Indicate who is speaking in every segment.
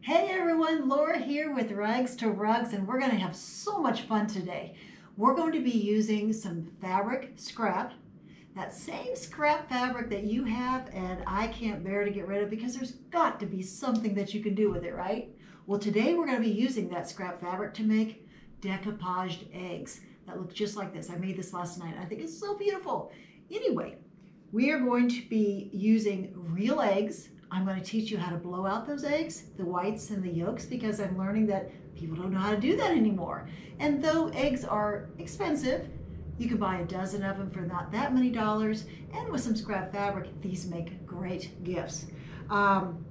Speaker 1: Hey everyone, Lora here with Rags to Rugs, and we're going to have so much fun today. We're going to be using some fabric scrap, that same scrap fabric that you have and I can't bear to get rid of because there's got to be something that you can do with it, right? Well, today we're going to be using that scrap fabric to make decoupaged eggs that look just like this. I made this last night. I think it's so beautiful. Anyway, we are going to be using real eggs I'm going to teach you how to blow out those eggs, the whites and the yolks, because I'm learning that people don't know how to do that anymore. And though eggs are expensive, you can buy a dozen of them for not that many dollars. And with some scrap fabric, these make great gifts. Um,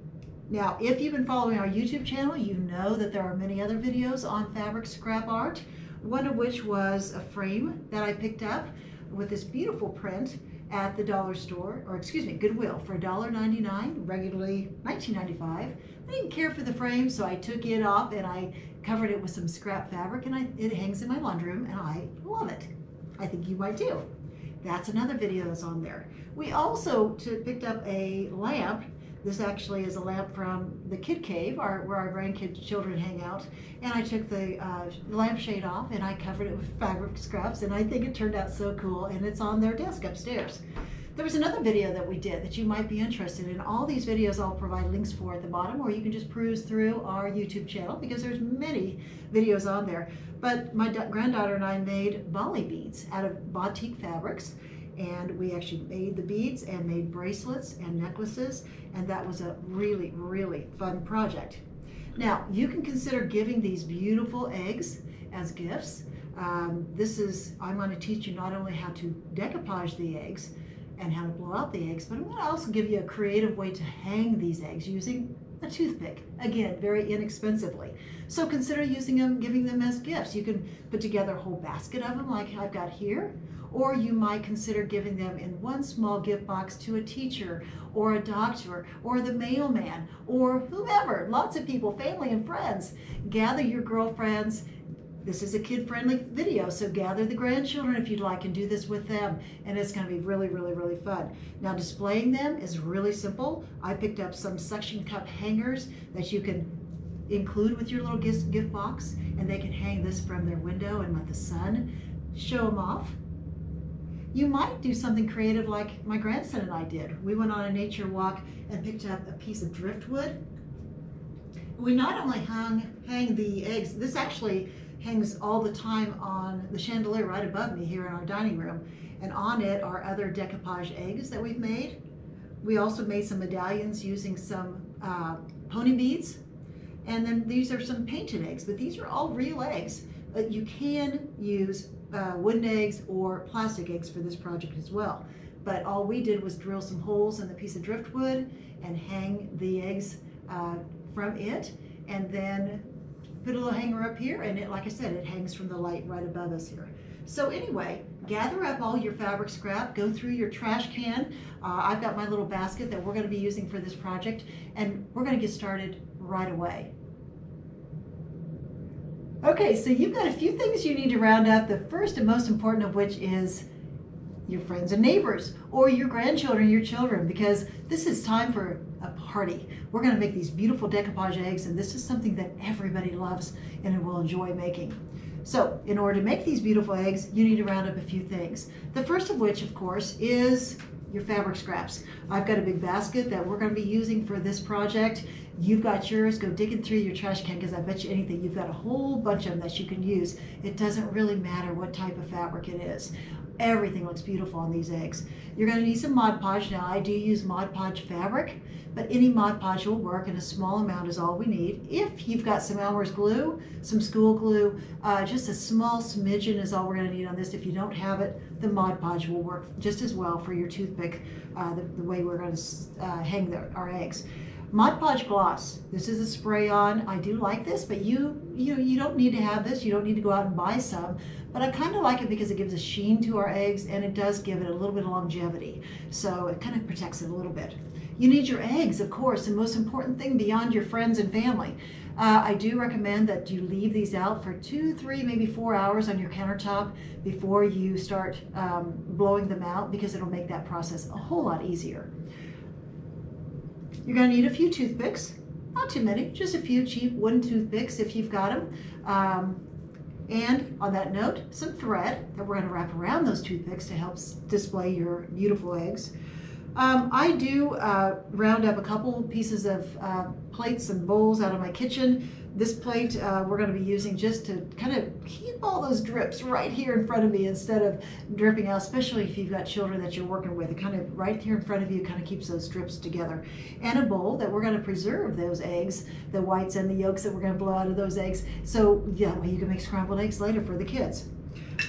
Speaker 1: now, if you've been following our YouTube channel, you know that there are many other videos on fabric scrap art, one of which was a frame that I picked up with this beautiful print at the dollar store, or excuse me, Goodwill for $1.99, regularly $19.95. I didn't care for the frame, so I took it off and I covered it with some scrap fabric and I, it hangs in my laundry room and I love it. I think you might too. That's another video that's on there. We also to picked up a lamp this actually is a lamp from the Kid Cave, our, where our grandkids children hang out. And I took the uh, lampshade off and I covered it with fabric scraps and I think it turned out so cool and it's on their desk upstairs. There was another video that we did that you might be interested in. All these videos I'll provide links for at the bottom or you can just peruse through our YouTube channel because there's many videos on there. But my granddaughter and I made Bali beads out of batik fabrics and we actually made the beads and made bracelets and necklaces and that was a really really fun project. Now you can consider giving these beautiful eggs as gifts. Um, this is I'm going to teach you not only how to decoupage the eggs and how to blow out the eggs but I'm going to also give you a creative way to hang these eggs using a toothpick again very inexpensively. So consider using them giving them as gifts. You can put together a whole basket of them like I've got here or you might consider giving them in one small gift box to a teacher or a doctor or the mailman or whomever, lots of people, family and friends. Gather your girlfriends. This is a kid-friendly video, so gather the grandchildren if you'd like and do this with them, and it's going to be really, really, really fun. Now, displaying them is really simple. I picked up some suction cup hangers that you can include with your little gift, gift box, and they can hang this from their window and let the sun show them off. You might do something creative like my grandson and I did. We went on a nature walk and picked up a piece of driftwood. We not only hung hang the eggs, this actually hangs all the time on the chandelier right above me here in our dining room. And on it are other decoupage eggs that we've made. We also made some medallions using some uh, pony beads. And then these are some painted eggs, but these are all real eggs. But you can use uh, wooden eggs or plastic eggs for this project as well. But all we did was drill some holes in the piece of driftwood and hang the eggs uh, from it and then put a little hanger up here and it, like I said, it hangs from the light right above us here. So anyway, gather up all your fabric scrap, go through your trash can. Uh, I've got my little basket that we're gonna be using for this project and we're gonna get started right away. Okay, so you've got a few things you need to round up. The first and most important of which is your friends and neighbors or your grandchildren, your children, because this is time for a party. We're gonna make these beautiful decoupage eggs and this is something that everybody loves and will enjoy making. So in order to make these beautiful eggs, you need to round up a few things. The first of which, of course, is your fabric scraps. I've got a big basket that we're going to be using for this project. You've got yours. Go digging through your trash can because I bet you anything you've got a whole bunch of them that you can use. It doesn't really matter what type of fabric it is. Everything looks beautiful on these eggs. You're going to need some Mod Podge. Now I do use Mod Podge fabric, but any Mod Podge will work and a small amount is all we need. If you've got some Elmer's glue, some school glue, uh, just a small smidgen is all we're going to need on this. If you don't have it, the Mod Podge will work just as well for your toothpick, uh, the, the, way we're going to uh, hang the, our eggs. Mod Podge Gloss. This is a spray on. I do like this, but you you you don't need to have this. You don't need to go out and buy some. But I kind of like it because it gives a sheen to our eggs and it does give it a little bit of longevity. So it kind of protects it a little bit. You need your eggs, of course, the most important thing beyond your friends and family. Uh, I do recommend that you leave these out for two, three, maybe four hours on your countertop before you start um, blowing them out because it'll make that process a whole lot easier. You're going to need a few toothpicks. not too many, just a few cheap wooden toothpicks if you've got them. Um, and on that note, some thread that we're going to wrap around those toothpicks to help display your beautiful eggs. Um, I do uh, round up a couple pieces of uh, plates and bowls out of my kitchen this plate uh, we're going to be using just to kind of keep all those drips right here in front of me instead of dripping out, especially if you've got children that you're working with. It kind of right here in front of you kind of keeps those drips together. And a bowl that we're going to preserve those eggs, the whites and the yolks that we're going to blow out of those eggs. So yeah, well, you can make scrambled eggs later for the kids.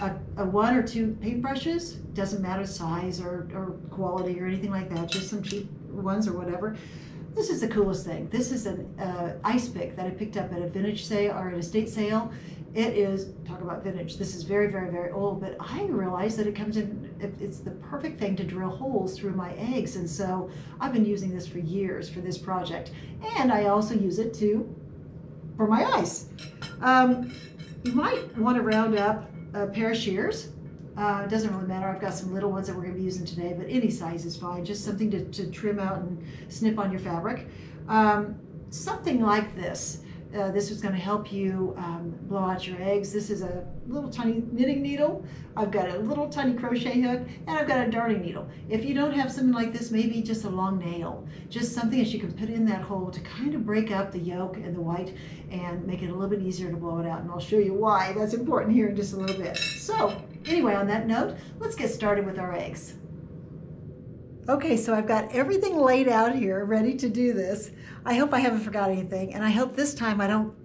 Speaker 1: A, a, one or two paintbrushes, doesn't matter size or, or quality or anything like that, just some cheap ones or whatever. This is the coolest thing. This is an uh, ice pick that I picked up at a vintage sale or an estate sale. It is, talk about vintage, this is very, very, very old, but I realized that it comes in, it's the perfect thing to drill holes through my eggs. And so I've been using this for years for this project. And I also use it to, for my ice. Um, you might want to round up a pair of shears uh, it doesn't really matter. I've got some little ones that we're going to be using today, but any size is fine. Just something to, to trim out and snip on your fabric. Um, something like this. Uh, this is going to help you um, blow out your eggs. This is a little tiny knitting needle. I've got a little tiny crochet hook and I've got a darning needle. If you don't have something like this, maybe just a long nail. Just something that you can put in that hole to kind of break up the yolk and the white and make it a little bit easier to blow it out. And I'll show you why that's important here in just a little bit. So anyway, on that note, let's get started with our eggs. Okay, so I've got everything laid out here, ready to do this. I hope I haven't forgot anything, and I hope this time I don't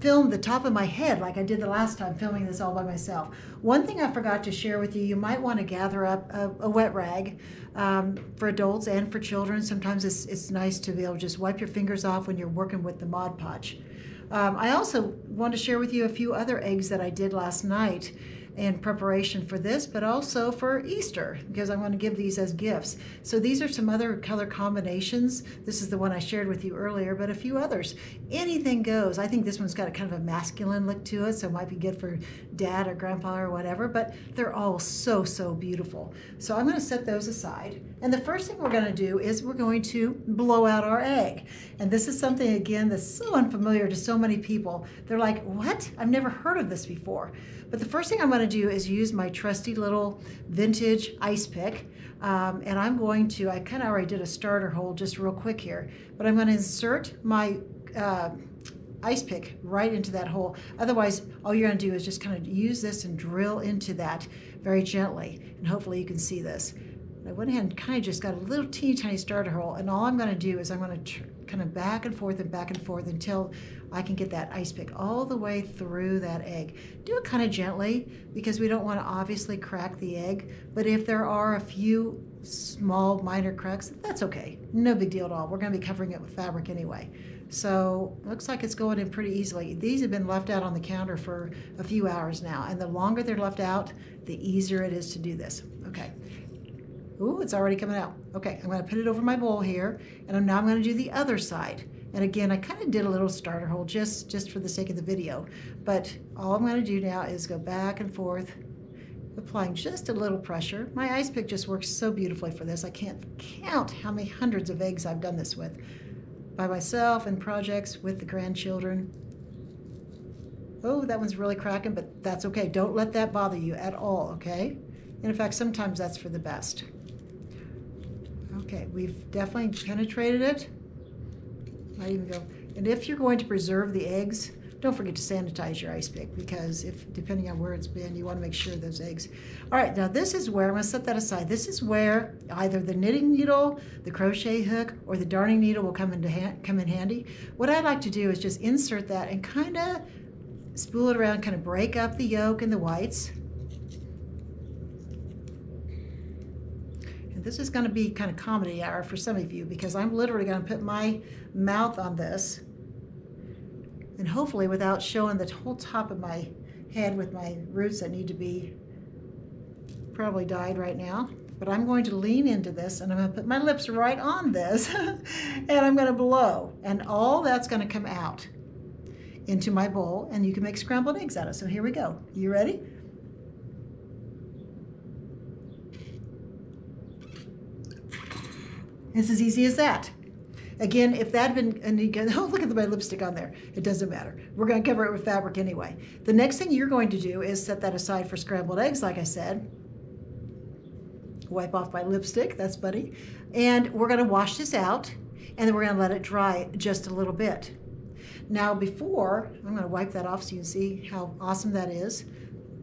Speaker 1: film the top of my head like I did the last time filming this all by myself. One thing I forgot to share with you, you might want to gather up a, a wet rag um, for adults and for children. Sometimes it's, it's nice to be able to just wipe your fingers off when you're working with the Mod Podge. Um, I also want to share with you a few other eggs that I did last night in preparation for this, but also for Easter, because I want to give these as gifts. So these are some other color combinations. This is the one I shared with you earlier, but a few others. Anything goes. I think this one's got a kind of a masculine look to it, so it might be good for dad or grandpa or whatever, but they're all so, so beautiful. So I'm going to set those aside. And the first thing we're going to do is we're going to blow out our egg. And this is something, again, that's so unfamiliar to so many people. They're like, what? I've never heard of this before. But the first thing I'm going to do is use my trusty little vintage ice pick. Um, and I'm going to, I kind of already did a starter hole just real quick here, but I'm going to insert my uh, ice pick right into that hole. Otherwise, all you're going to do is just kind of use this and drill into that very gently. And hopefully you can see this. I went ahead and kind of just got a little teeny tiny starter hole. And all I'm going to do is I'm going to kind of back and forth and back and forth until I can get that ice pick all the way through that egg. Do it kind of gently because we don't want to obviously crack the egg, but if there are a few small minor cracks, that's okay. No big deal at all. We're going to be covering it with fabric anyway. So looks like it's going in pretty easily. These have been left out on the counter for a few hours now, and the longer they're left out, the easier it is to do this. Okay. Ooh, it's already coming out. Okay, I'm to put it over my bowl here, and now I'm going to do the other side. And again, I kind of did a little starter hole just, just for the sake of the video. But all I'm going to do now is go back and forth, applying just a little pressure. My ice pick just works so beautifully for this. I can't count how many hundreds of eggs I've done this with by myself and projects with the grandchildren. Oh, that one's really cracking, but that's okay. Don't let that bother you at all, okay? And in fact, sometimes that's for the best. Okay, we've definitely penetrated it. I even go, and if you're going to preserve the eggs, don't forget to sanitize your ice pick because if depending on where it's been, you want to make sure those eggs. All right, now this is where I'm going to set that aside. This is where either the knitting needle, the crochet hook, or the darning needle will come into come in handy. What I like to do is just insert that and kind of spool it around, kind of break up the yolk and the whites. This is going to be kind of comedy hour for some of you because I'm literally going to put my mouth on this and hopefully without showing the whole top of my head with my roots that need to be probably dyed right now. But I'm going to lean into this and I'm going to put my lips right on this and I'm going to blow and all that's going to come out into my bowl and you can make scrambled eggs out of it. So here we go. You ready? It's as easy as that. Again, if that had been, and you go, oh, look at my lipstick on there. It doesn't matter. We're going to cover it with fabric anyway. The next thing you're going to do is set that aside for scrambled eggs, like I said. Wipe off my lipstick, that's funny. And we're going to wash this out, and then we're going to let it dry just a little bit. Now before, I'm going to wipe that off so you can see how awesome that is.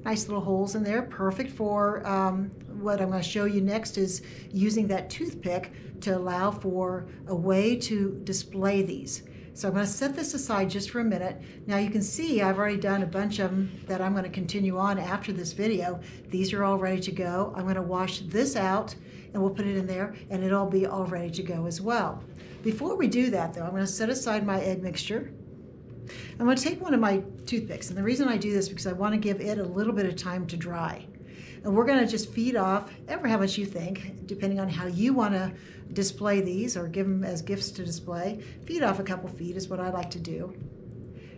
Speaker 1: Nice little holes in there, perfect for um, what I'm going to show you next is using that toothpick to allow for a way to display these. So I'm going to set this aside just for a minute. Now you can see I've already done a bunch of them that I'm going to continue on after this video. These are all ready to go. I'm going to wash this out and we'll put it in there and it'll be all ready to go as well. Before we do that though, I'm going to set aside my egg mixture. I'm going to take one of my toothpicks and the reason I do this because I want to give it a little bit of time to dry. And we're going to just feed off ever how much you think, depending on how you want to display these or give them as gifts to display. Feed off a couple feet is what I like to do.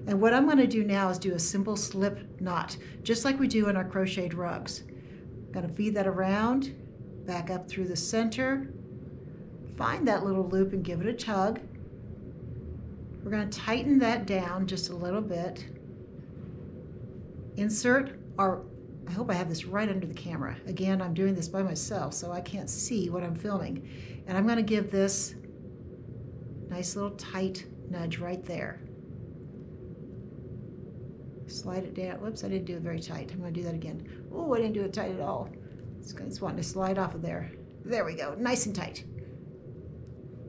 Speaker 1: And what I'm going to do now is do a simple slip knot, just like we do in our crocheted rugs. I'm going to feed that around, back up through the center, find that little loop and give it a tug. We're going to tighten that down just a little bit. Insert our I hope I have this right under the camera. Again, I'm doing this by myself, so I can't see what I'm filming. And I'm gonna give this nice little tight nudge right there. Slide it down. Whoops, I didn't do it very tight. I'm gonna do that again. Oh, I didn't do it tight at all. It's, it's wanting to slide off of there. There we go, nice and tight.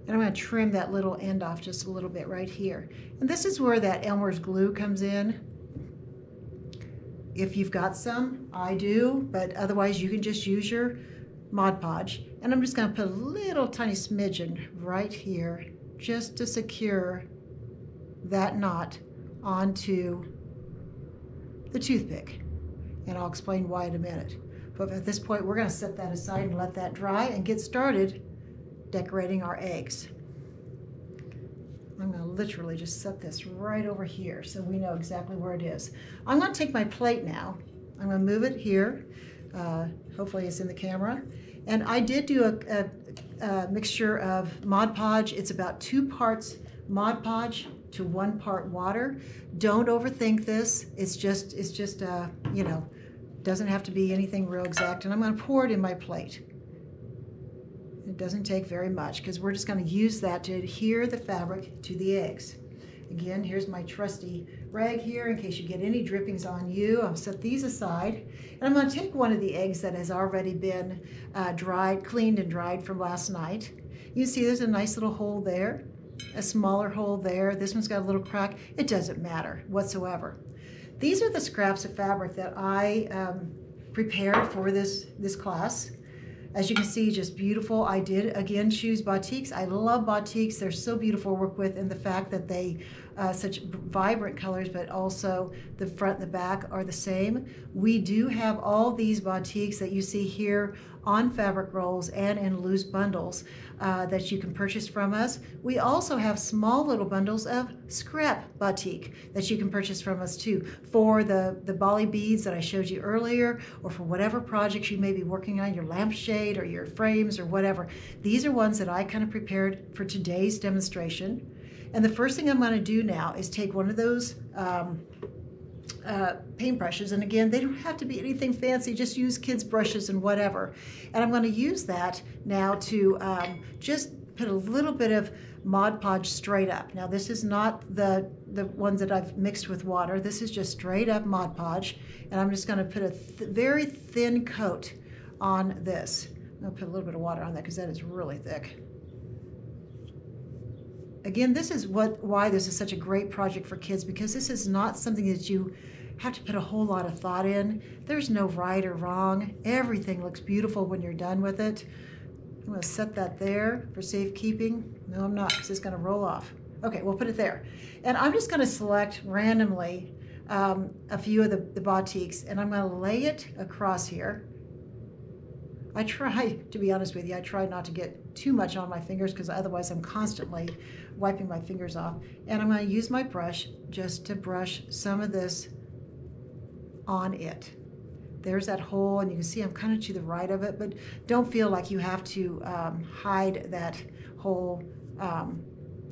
Speaker 1: And I'm gonna trim that little end off just a little bit right here. And this is where that Elmer's glue comes in if you've got some, I do, but otherwise you can just use your Mod Podge. And I'm just gonna put a little tiny smidgen right here just to secure that knot onto the toothpick. And I'll explain why in a minute. But at this point, we're gonna set that aside and let that dry and get started decorating our eggs. I'm going to literally just set this right over here so we know exactly where it is. I'm going to take my plate now. I'm going to move it here. Uh, hopefully it's in the camera. And I did do a, a, a mixture of Mod Podge. It's about two parts Mod Podge to one part water. Don't overthink this. It's just, it's just, uh, you know, doesn't have to be anything real exact. And I'm going to pour it in my plate. It doesn't take very much because we're just going to use that to adhere the fabric to the eggs. Again, here's my trusty rag here in case you get any drippings on you. I'll set these aside. And I'm going to take one of the eggs that has already been uh, dried, cleaned and dried from last night. You see there's a nice little hole there, a smaller hole there. This one's got a little crack. It doesn't matter whatsoever. These are the scraps of fabric that I um, prepared for this, this class. As you can see, just beautiful. I did, again, choose batiks. I love batiks. They're so beautiful to work with and the fact that they, uh, such vibrant colors, but also the front and the back are the same. We do have all these batiks that you see here on fabric rolls and in loose bundles uh, that you can purchase from us. We also have small little bundles of scrap batik that you can purchase from us too for the, the Bali beads that I showed you earlier or for whatever projects you may be working on, your lampshade or your frames or whatever. These are ones that I kind of prepared for today's demonstration. And the first thing I'm going to do now is take one of those um, uh, paintbrushes. And again, they don't have to be anything fancy, just use kids' brushes and whatever. And I'm going to use that now to um, just put a little bit of Mod Podge straight up. Now this is not the, the ones that I've mixed with water. This is just straight up Mod Podge. And I'm just going to put a th very thin coat on this. To put a little bit of water on that because that is really thick again, this is what why this is such a great project for kids because this is not something that you have to put a whole lot of thought in. There's no right or wrong. Everything looks beautiful when you're done with it. I'm to set that there for safekeeping. No, I'm not because it's going to roll off. Okay, we'll put it there. And I'm just going to select randomly um, a few of the, the batiks and I'm going to lay it across here. I try, to be honest with you, I try not to get too much on my fingers because otherwise I'm constantly wiping my fingers off. And I'm going to use my brush just to brush some of this on it. There's that hole, and you can see I'm kind of to the right of it, but don't feel like you have to um, hide that hole um,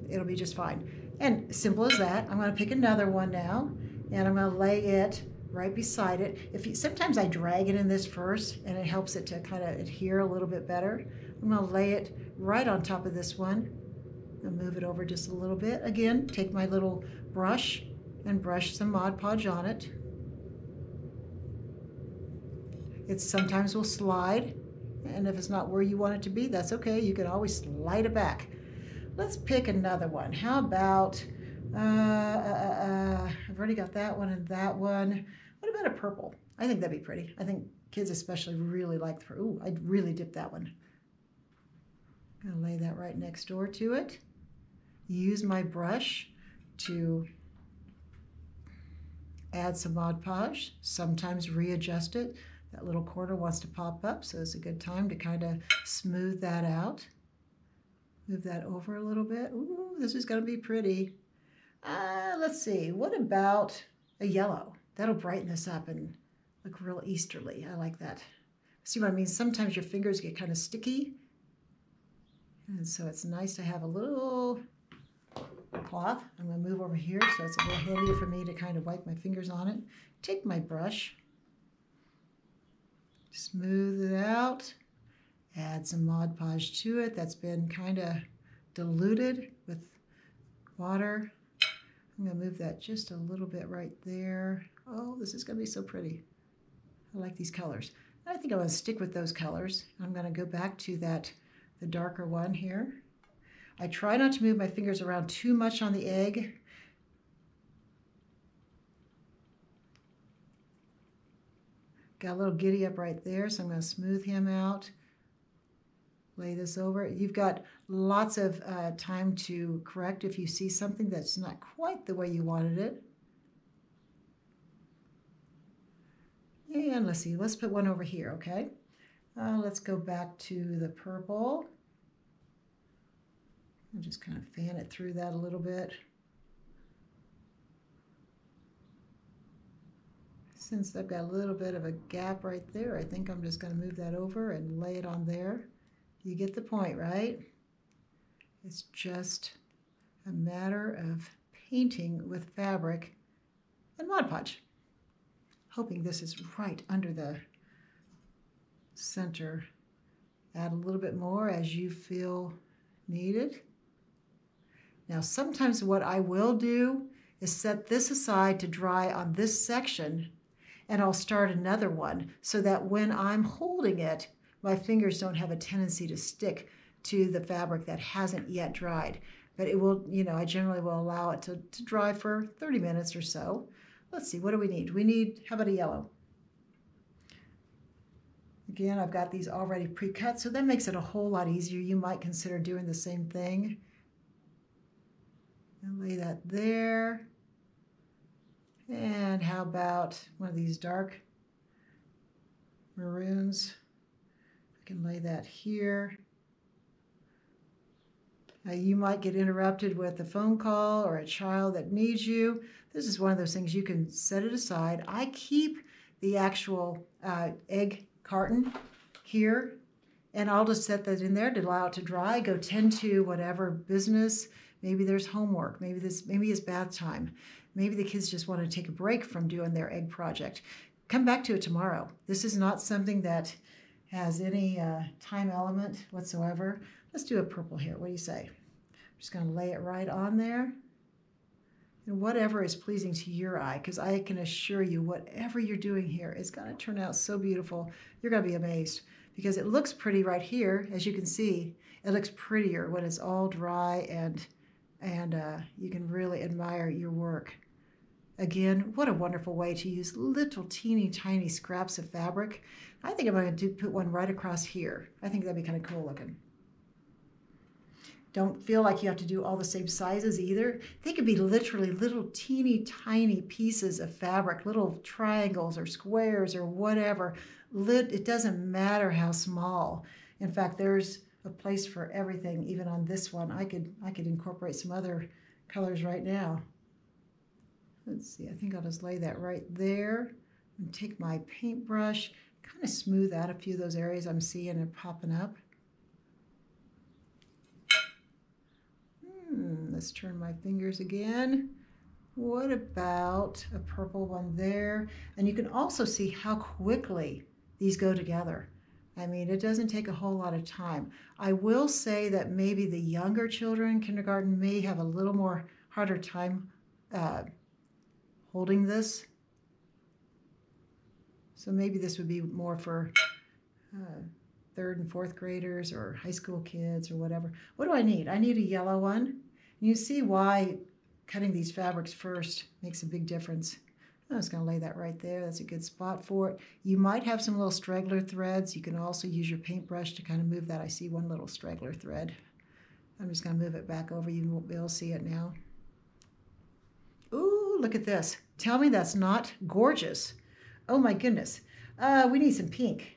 Speaker 1: it'll be just fine. And simple as that. I'm going to pick another one now, and I'm going to lay it right beside it. If you, sometimes I drag it in this first, and it helps it to kind of adhere a little bit better. I'm going to lay it right on top of this one and move it over just a little bit. Again, take my little brush and brush some Mod Podge on it. It sometimes will slide, and if it's not where you want it to be, that's okay. You can always slide it back. Let's pick another one. How about, uh, uh, uh, I've already got that one and that one. What about a purple? I think that'd be pretty. I think kids especially really like the, ooh, I'd really dip that one. Gonna lay that right next door to it. Use my brush to add some Mod Podge, sometimes readjust it. That little corner wants to pop up, so it's a good time to kind of smooth that out. Move that over a little bit. Ooh, this is going to be pretty. Uh, let's see, what about a yellow? That'll brighten this up and look real Easterly. I like that. See what I mean? Sometimes your fingers get kind of sticky. And so it's nice to have a little cloth. I'm going to move over here so it's a little handier for me to kind of wipe my fingers on it. Take my brush, smooth it out, add some Mod Podge to it that's been kind of diluted with water. I'm going to move that just a little bit right there. Oh, this is going to be so pretty. I like these colors. I think I'm going to stick with those colors. I'm going to go back to that, the darker one here. I try not to move my fingers around too much on the egg. Got a little giddy up right there, so I'm going to smooth him out. Lay this over. You've got lots of uh, time to correct if you see something that's not quite the way you wanted it. And let's see, let's put one over here, okay? Uh, let's go back to the purple. I'll just kind of fan it through that a little bit. Since I've got a little bit of a gap right there, I think I'm just going to move that over and lay it on there. You get the point, right? It's just a matter of painting with fabric and Mod Podge. Hoping this is right under the center. Add a little bit more as you feel needed. Now, sometimes what I will do is set this aside to dry on this section and I'll start another one so that when I'm holding it, my fingers don't have a tendency to stick to the fabric that hasn't yet dried. But it will, you know, I generally will allow it to, to dry for 30 minutes or so. Let's see, what do we need? We need, how about a yellow? Again, I've got these already pre-cut, so that makes it a whole lot easier. You might consider doing the same thing. And lay that there. And how about one of these dark maroons? I can lay that here. Now you might get interrupted with a phone call or a child that needs you. This is one of those things you can set it aside. I keep the actual uh, egg carton here and I'll just set that in there to allow it to dry, go tend to whatever business Maybe there's homework. Maybe this maybe it's bath time. Maybe the kids just want to take a break from doing their egg project. Come back to it tomorrow. This is not something that has any uh, time element whatsoever. Let's do a purple here. What do you say? I'm just going to lay it right on there. Whatever is pleasing to your eye, because I can assure you, whatever you're doing here is going to turn out so beautiful. You're going to be amazed because it looks pretty right here, as you can see. It looks prettier when it's all dry and and uh, you can really admire your work. Again, what a wonderful way to use little teeny tiny scraps of fabric. I think I'm going to put one right across here. I think that'd be kind of cool looking. Don't feel like you have to do all the same sizes either. They could be literally little teeny tiny pieces of fabric, little triangles or squares or whatever. It doesn't matter how small. In fact, there's a place for everything, even on this one. I could, I could incorporate some other colors right now. Let's see, I think I'll just lay that right there and take my paintbrush, kind of smooth out a few of those areas I'm seeing and popping up. Let's turn my fingers again. What about a purple one there? And you can also see how quickly these go together. I mean, it doesn't take a whole lot of time. I will say that maybe the younger children, kindergarten, may have a little more harder time uh, holding this. So maybe this would be more for uh, third and fourth graders or high school kids or whatever. What do I need? I need a yellow one. You see why cutting these fabrics first makes a big difference. I'm just going to lay that right there. That's a good spot for it. You might have some little straggler threads. You can also use your paintbrush to kind of move that. I see one little straggler thread. I'm just going to move it back over. You won't be able to see it now. Ooh, look at this. Tell me that's not gorgeous. Oh my goodness. Uh, we need some pink.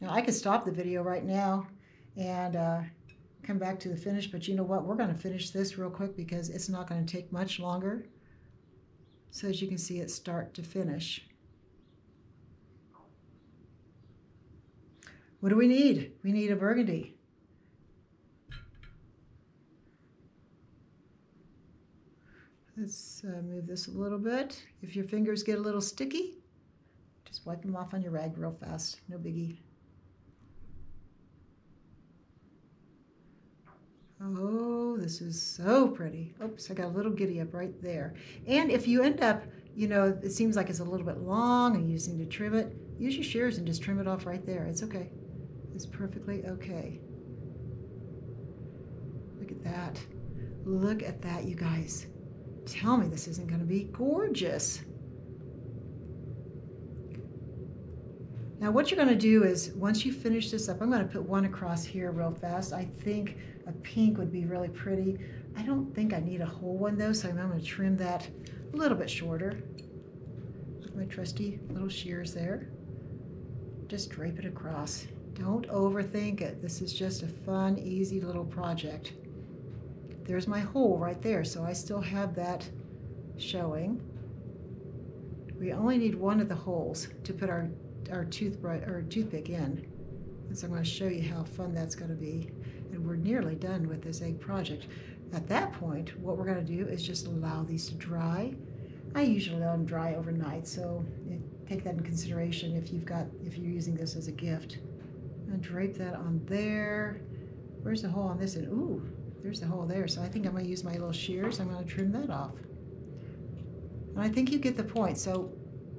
Speaker 1: Now I could stop the video right now and uh, come back to the finish, but you know what? We're going to finish this real quick because it's not going to take much longer. So as you can see, it's start to finish. What do we need? We need a burgundy. Let's uh, move this a little bit. If your fingers get a little sticky, just wipe them off on your rag real fast. No biggie. Oh, this is so pretty. Oops, I got a little giddy up right there. And if you end up, you know, it seems like it's a little bit long and you just need to trim it, use your shears and just trim it off right there. It's okay. It's perfectly okay. Look at that. Look at that, you guys. Tell me this isn't going to be gorgeous. Now what you're going to do is once you finish this up, I'm going to put one across here real fast. I think a pink would be really pretty. I don't think I need a whole one though, so I'm going to trim that a little bit shorter. My trusty little shears there. Just drape it across. Don't overthink it. This is just a fun, easy little project. There's my hole right there, so I still have that showing. We only need one of the holes to put our, our toothbrush or toothpick in. So I'm going to show you how fun that's going to be and we're nearly done with this egg project. At that point, what we're going to do is just allow these to dry. I usually let them dry overnight, so take that in consideration if you've got if you're using this as a gift. And drape that on there. Where's the hole on this? And ooh, there's the hole there. So I think I'm going to use my little shears. I'm going to trim that off. And I think you get the point. So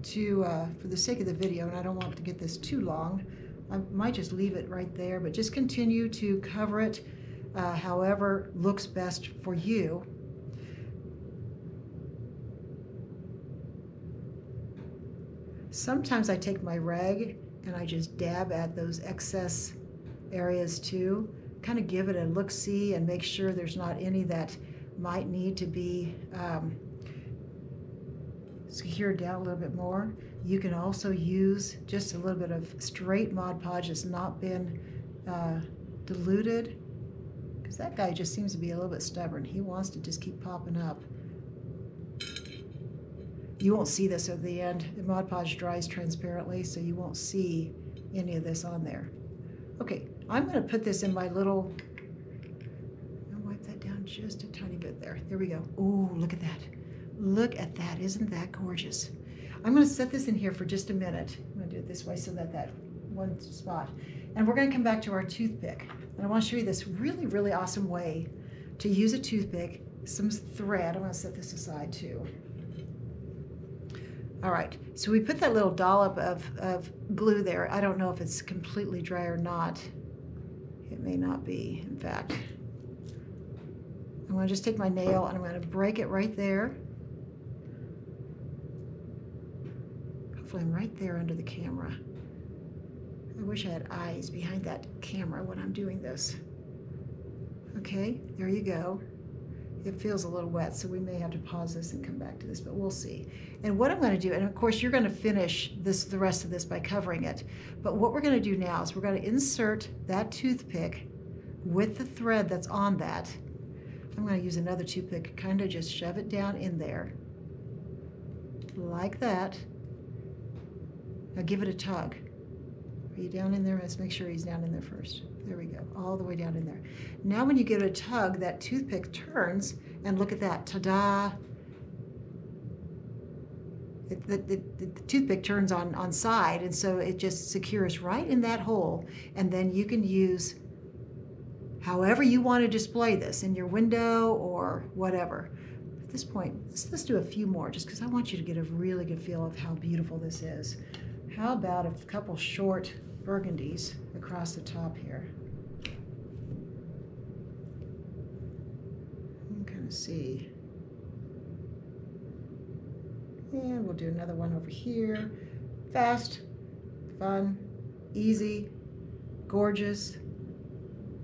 Speaker 1: to uh, for the sake of the video, and I don't want to get this too long, I might just leave it right there, but just continue to cover it uh, however looks best for you. Sometimes I take my rag and I just dab at those excess areas too, kind of give it a look-see and make sure there's not any that might need to be um, secured down a little bit more. You can also use just a little bit of straight Mod Podge that's not been uh, diluted because that guy just seems to be a little bit stubborn. He wants to just keep popping up. You won't see this at the end. The Mod Podge dries transparently, so you won't see any of this on there. Okay, I'm going to put this in my little, I'll wipe that down just a tiny bit there. There we go. Oh, look at that. Look at that. Isn't that gorgeous? I'm going to set this in here for just a minute. I'm going to do it this way so that that one spot. And we're going to come back to our toothpick. And I want to show you this really, really awesome way to use a toothpick, some thread. I'm going to set this aside too. All right, so we put that little dollop of, of glue there. I don't know if it's completely dry or not. It may not be, in fact. I'm going to just take my nail and I'm going to break it right there. I'm right there under the camera. I wish I had eyes behind that camera when I'm doing this. Okay, there you go. It feels a little wet, so we may have to pause this and come back to this, but we'll see. And what I'm going to do, and of course you're going to finish this the rest of this by covering it, but what we're going to do now is we're going to insert that toothpick with the thread that's on that. I'm going to use another toothpick, kind of just shove it down in there, like that. Now give it a tug. Are you down in there? Let's make sure he's down in there first. There we go, all the way down in there. Now when you give it a tug, that toothpick turns, and look at that, ta-da. The, the, the toothpick turns on, on side, and so it just secures right in that hole, and then you can use however you want to display this, in your window or whatever. At this point, let's, let's do a few more, just because I want you to get a really good feel of how beautiful this is. How about a couple short burgundies across the top here? kind of see. And we'll do another one over here. Fast, fun, easy, gorgeous.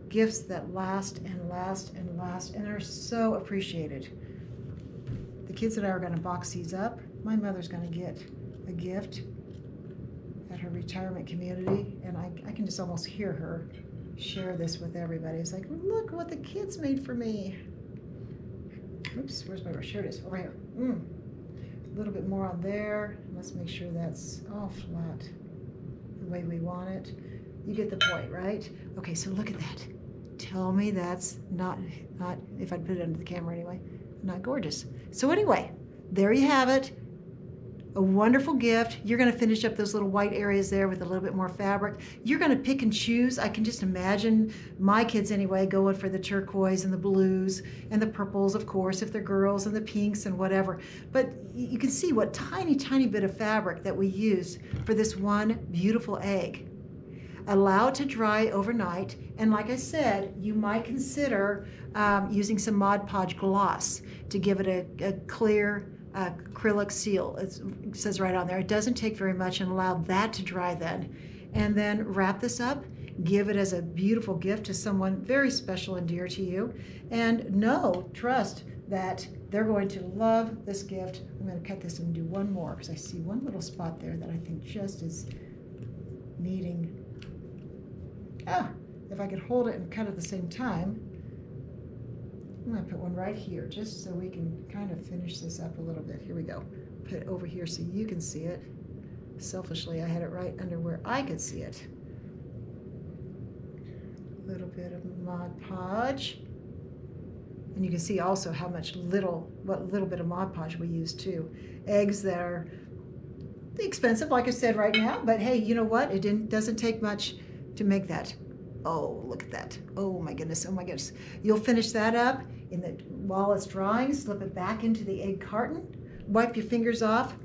Speaker 1: Gifts that last and last and last and are so appreciated. The kids and I are going to box these up. My mother's going to get a gift her retirement community, and I, I can just almost hear her share this with everybody. It's like, look what the kids made for me. Oops, where's my brush? Here it is, over here. Mm. A little bit more on there. Let's make sure that's all flat the way we want it. You get the point, right? Okay, so look at that. Tell me that's not, not if I'd put it under the camera anyway, not gorgeous. So anyway, there you have it a wonderful gift. You're going to finish up those little white areas there with a little bit more fabric. You're going to pick and choose. I can just imagine my kids anyway going for the turquoise and the blues and the purples, of course, if they're girls, and the pinks and whatever. But you can see what tiny, tiny bit of fabric that we used for this one beautiful egg. Allow it to dry overnight. And like I said, you might consider um, using some Mod Podge gloss to give it a, a clear, acrylic seal. It's, it says right on there. It doesn't take very much and allow that to dry then. And then wrap this up, give it as a beautiful gift to someone very special and dear to you. And know, trust that they're going to love this gift. I'm going to cut this and do one more because I see one little spot there that I think just is needing. Ah, if I could hold it and cut at the same time, I'm to put one right here just so we can kind of finish this up a little bit. Here we go. Put it over here so you can see it. Selfishly, I had it right under where I could see it. A little bit of Mod Podge. And you can see also how much little, what little bit of Mod Podge we use too. Eggs that are expensive, like I said right now, but hey, you know what? It didn't, doesn't take much to make that. Oh, look at that. Oh my goodness, oh my goodness. You'll finish that up in the, while it's drying, slip it back into the egg carton, wipe your fingers off,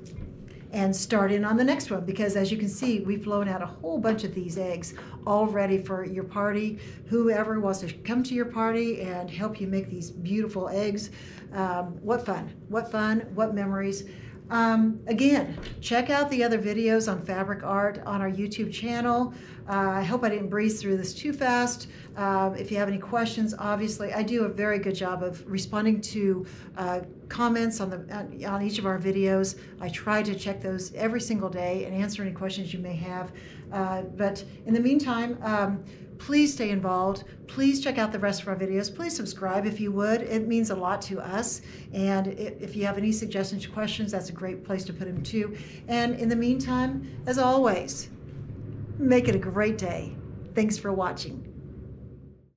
Speaker 1: and start in on the next one because as you can see we've blown out a whole bunch of these eggs all ready for your party whoever wants to come to your party and help you make these beautiful eggs um, what fun what fun what memories um, again, check out the other videos on fabric art on our YouTube channel. Uh, I hope I didn't breeze through this too fast. Uh, if you have any questions, obviously, I do a very good job of responding to uh, comments on, the, on each of our videos. I try to check those every single day and answer any questions you may have. Uh, but in the meantime, um, please stay involved. Please check out the rest of our videos. Please subscribe if you would. It means a lot to us. And if you have any suggestions, or questions, that's a great place to put them too. And in the meantime, as always, make it a great day. Thanks for watching.